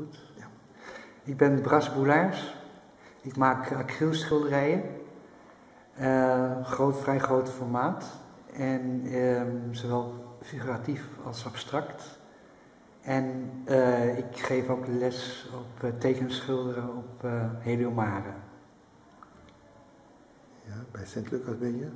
goed. Ja. Ik ben Bras Boulaars. Ik maak acrylschilderijen. Uh, groot, vrij groot formaat. En ehm, zowel figuratief als abstract. En uh, ik geef ook les op uh, tekenschilderen op uh, Heliomare. Ja, bij Sint Lucas ben je?